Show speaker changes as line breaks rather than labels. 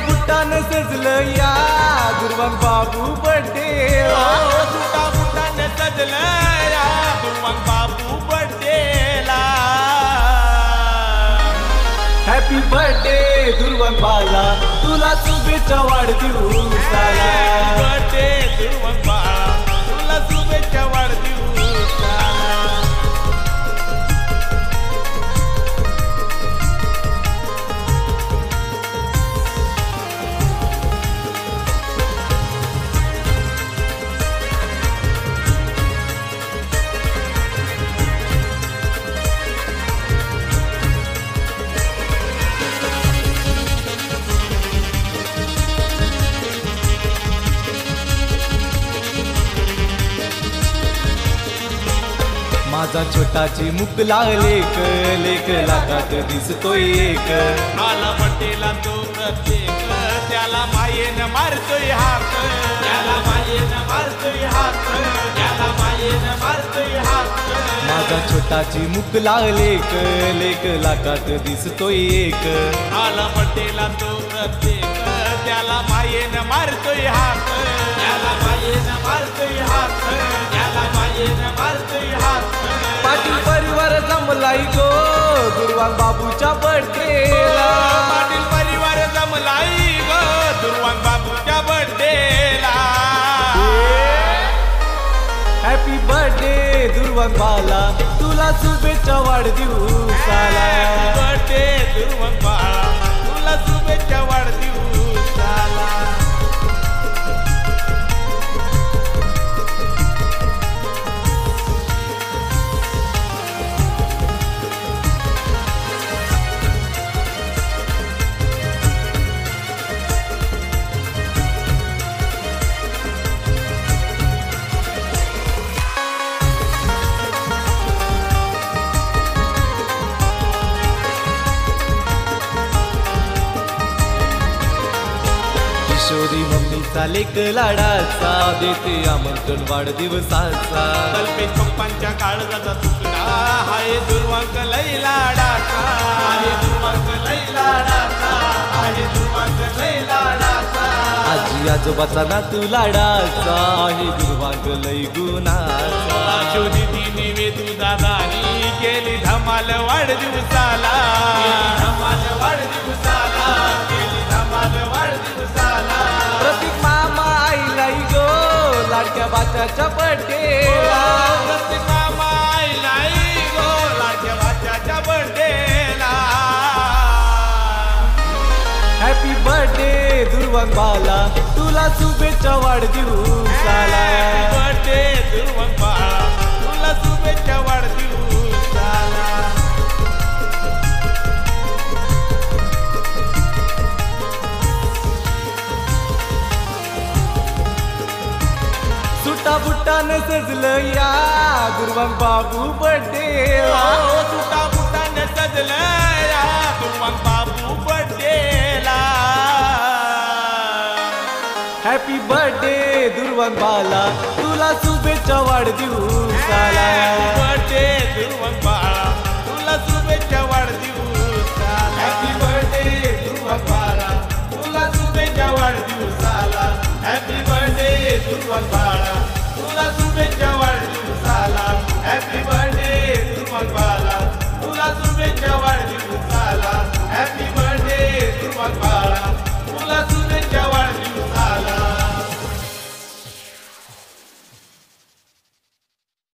बुटानं सजलं या दुर्वान बाबू बड्डे.
सुटा बुटाने सजलं या दुर्वांग बाबू बड्डेला.
हॅपी बर्थडे दुर्वान बाला. तुला शुभेच्छा वाढदिवसाला.
बर्थडे दुर्वांग बाळा
माझा छोटाची मुकला लेक लेक लागात दिसतोय एक.
आला बड्डेला तो प्रत्येक. त्याला मायेनं मारतोय हात त्याला मायेनं मारतोय हात त्याला मायेनं मारतोय हात
माझा छोटाची मुकला लेक लेक लागात दिसतोय एक.
आला बड्डेला तो प्रत्येक. त्याला मायेनं मारतोय हात
बाबूच्या बर्थडेला.
पाटील परिवार जमलाई ग दुर्वांग बाबूच्या बड्डेला
हॅपी बर्थडे दुर्वान बाला. तुला शुभेच्छा वाढदिवसाला.
बर्थडे दुर्वंग बाळा
मम्मीचा लेक लाडाचा. देते आमंत्रण वाढदिवसाचा.
कल्पेश पप्पांच्या काळजाचा तुकडा हाय दुर्वांक लई लाडाचा. दुर्वांक लई लाडाचा. दुर्वांक
आजी आजोबाचा नातू लाडाचा. आहे दुर्वांग लय गुणाचा.
शोधिती निवेदू दादानी केली धमाल वाढदिवसाला. धमाल
लाडक्या बाच्याच्या बर्थडेला
गो लाडक्या भाच्याच्या
हॅपी बर्थडे दुर्वन बाला. तुला शुभेच्छा वाढदिवसाला.
बर्थडे दुर्वन बाला. तुला शुभेच्छा
सुटा बुटानं सजलं या दुर्वांग बाबू बर्थडेला
सुटा बुटाने सजलं या दुर्वंग बाबू बर्थडेला
हॅपी बर्थडे दुर्वांग बाला. तुला शुभेच्छा वाढदिवसाला.
बर्थडे दुर्वंग बाळा तुला शुभेच्छा